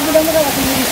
না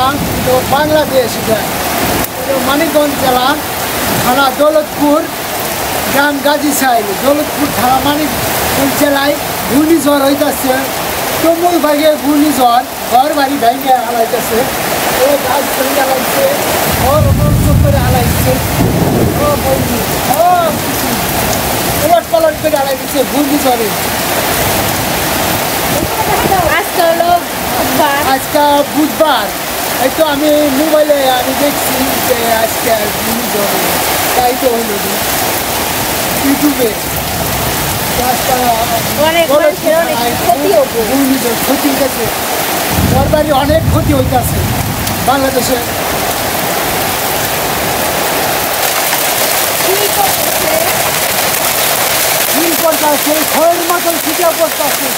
বন্ধুরা তো বাংলাদেশ এটা। মানিকগঞ্জ জেলা থানা দৌলতপুর গ্রাম গাজী সাইল দৌলতপুর থানা মানিকগঞ্জ জেলায় ঘূর্ণিঝড় হইতেছে। তুমুল ভাগে ঘূর্ণিঝড় ঘর বাড়ি ভেঙে হালাইতেছে ও গাছ ভেঙে হালাইছে ও নষ্ট করে হালাইছে ও বন্ধু ও কিছু উলট পালট করে হালাই দিচ্ছে ঘূর্ণিঝড়ে আজকে হলো বুধবার। আজকে বুধবার। এই তো আমি মোবাইলে আমি দেখছি যে আজকে ঘূর্ণিঝড় তাই তো হলো ইউটিউবে অনেক ক্ষতি হইতেছে। সরকারি অনেক ক্ষতি হইতেছে বাংলাদেশে। হিল পড়তেছে খয়ের মতন ছিটে পড়তেছে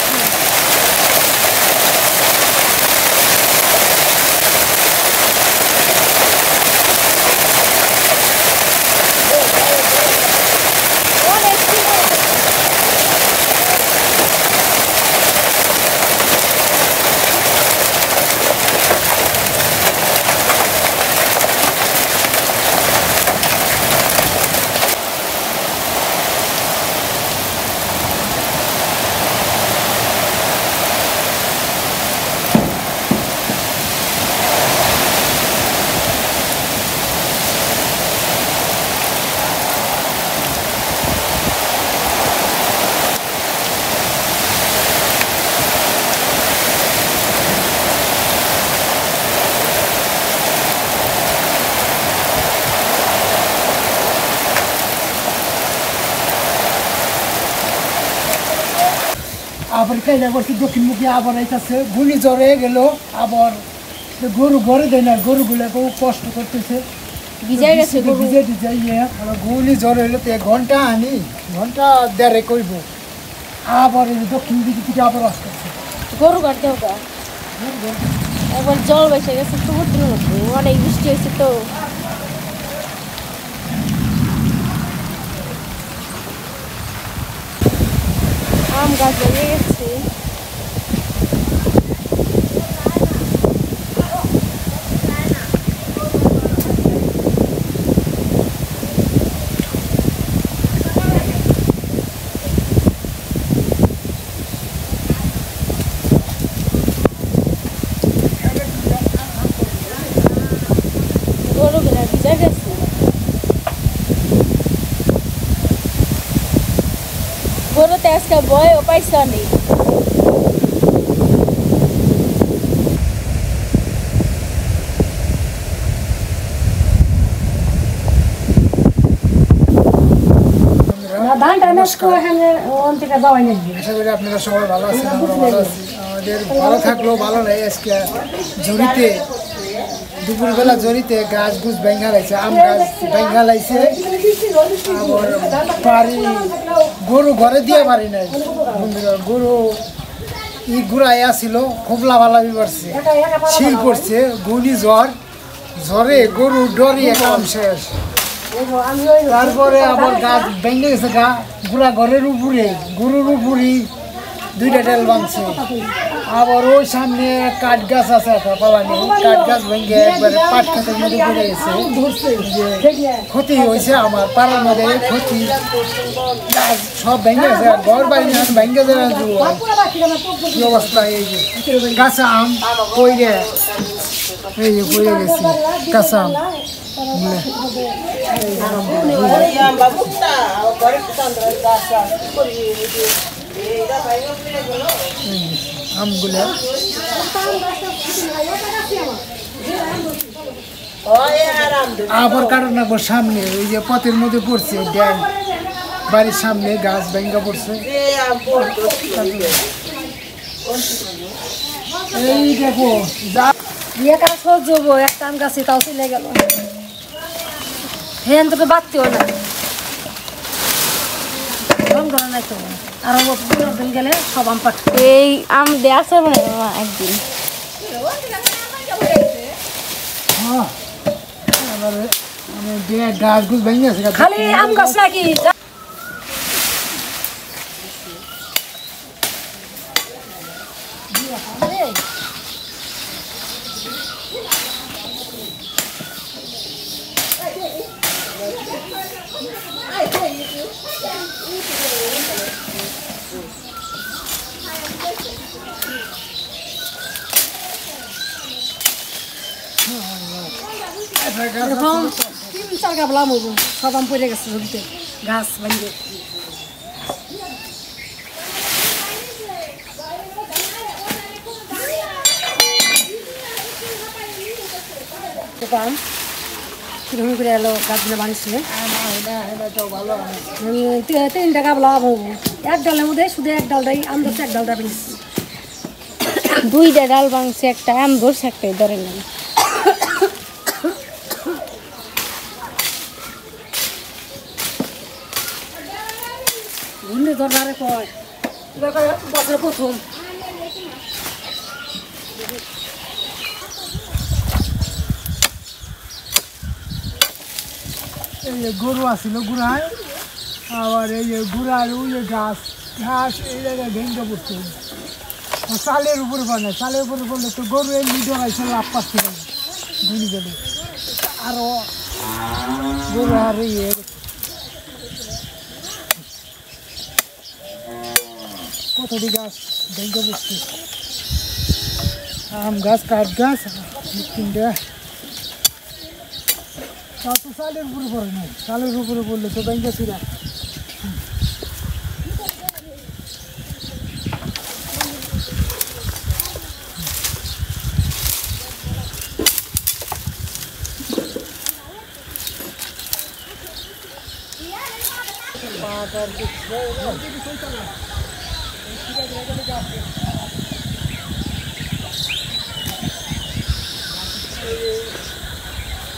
আবার কাইলা করছে দক্ষিণমুখী আবার আইতাছে গুলি জ্বরে গেল আবার গরু ঘরে দেয় না গরুগুলো খুব কষ্ট করতেছে। ভিজাই গেছে ভিজে গুলি জ্বর হইলে তো ঘণ্টা আনি ঘণ্টা দেড়ে কইব আবার এই দক্ষিণ দিকে থেকে আবার আসতেছে গরু কাটতে হবে। একবার জল বেসে গেছে সমুদ্রের মধ্যে অনেক বৃষ্টি হয়েছে তো। গাছ ভেঙে গেছে গরুগুলা ভিজা গেছে গরুতে আজকে ভয়ও পাইছে নমস্কার আশা করি আপনারা সবাই ভালো আছেন ভালো আছি। আমাদের ভালো থাকলেও ভালো নাই আজকে জড়িতে। দুপুরবেলা জড়িতে গাছ গুছ ভেঙা লাইছে আম গাছ ভেঙা লাইছে আবার গরু ঘরে দিয়ে পারি নাই। গরু ই ঘুরাই আসছিল খুব লাভালাভি করছে শিল পড়ছে ঘূর্ণি জ্বর, জ্বরে গরু ডরি একদম শেষ। তারপরে আবার গাছ ভেঙে গেছে গা, গুড়া ঘরের উপরে, গরুর উপরে দুইটা টেল ভাঙছে আবার ওই সামনে কাঠ গাছ আছে, একটা পালানি। কাঠ গাছ ভেঙে একবারে পাট খাতের মধ্যে পড়ে গেছে। ক্ষতি হয়েছে আমার পাড়ার মধ্যে ক্ষতি। সব ভেঙে গেছে ঘর বাড়ি ভেঙে দেবে কি অবস্থা, এই যে? গাছে আম কইরে এই যে পড়ে গেছি, কাঁচা আম। এই আমগুলো। আবার কারণ না সামনে ওই যে পথের মধ্যে পড়ছে ড্যাম। বাড়ির সামনে গাছ ভেঙ্গা পড়ছে। এই দেখো, যা বিয়ে কাজ সহ্য হব একটা আম গাছে তাও চলে গেল। হেন তো বাড়তেও না। গরম করা নাই তো। আর দিন গেলে সব আম পাঠ এই আম দেওয়া যাবে না একদিন। হ্যাঁ। এবারে মানে খালি আম গাছ নাকি? একটা এরকম তিন চার গাবলা আম হইবো। সব আম পড়ে গেছে জমিতে গাছ ভাঙে আম কীরকম করে এলো গাছগুলো বানিয়েছিল গাবলা আম হব এক ডালের মধ্যে শুধু এক ডালটাই আম ধরছে এক ডালটা দুইটা ডাল ভাঙছে একটা আম ধরছে একটাই ধরে না ঘূর্ণি ধরবারে কয় প্রথম। এই গরু আছিল গুড়ায়, আবার এই যে গুড়ার ওই যে গাছ ঘাস এই জায়গায় ভেঙে পড়ছে। চালের উপরে পড়ে চালের উপরে পড়লে তো গরু এমনি ডরাইছে লাভ পাচ্ছিল গুলি গেলে আরও গরু আর ইয়ে কতটি গাছ ভেঙে পড়ছে আম গাছ কাঠ গাছ তিনটা তাও তো চালের উপরে পড়ে নাই চালের উপরে পড়লে তো ব্যাংকে ছিল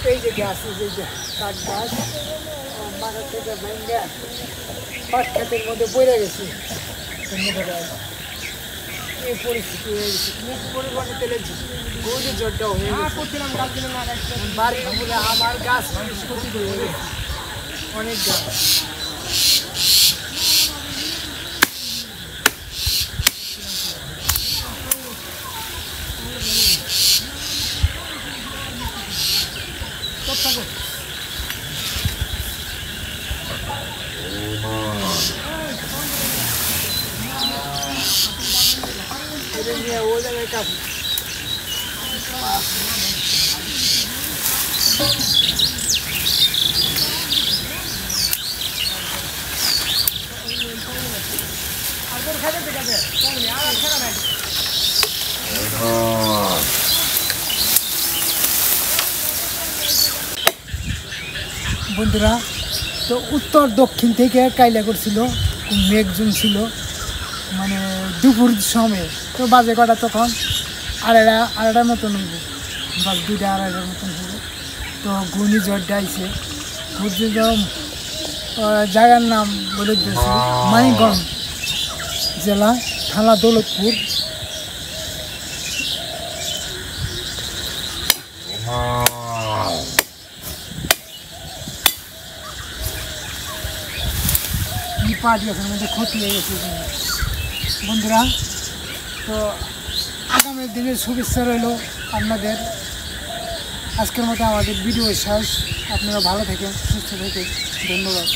এই যে গাছ এই যে কাঠ গাছ মাথা থেকে ভেঙে পাট ক্ষেতের মধ্যে পড়ে গেছে এই পরিস্থিতি হয়ে গেছে পরিবহনে তেলে গরু জটটা হয়ে গেছে বাড়ি বলে আমার গেছে অনেক গাছ এটা নিয়ে ও বন্ধুরা তো উত্তর দক্ষিণ থেকে কাইলা করছিল মেঘজুম ছিল মানে দুপুর সময় তো বাজে কটা তখন? আড়াইটা আড়াইটার মতন হইব। বাস দুইটা আড়াইটার মতন হইব। তো ঘূর্ণিঝড়টা আইছে। আহ, জায়গার নাম বলে দিয়েছি মানিকগঞ্জ জেলা থানা দৌলতপুর। পার্টি আছে, আমাদের ক্ষতি হয়ে গেছে বন্ধুরা, তো আগামী দিনের শুভেচ্ছা রইল আপনাদের। আজকের মতো আমাদের ভিডিও শেষ। আপনারা ভালো থাকেন, সুস্থ থাকেন। ধন্যবাদ।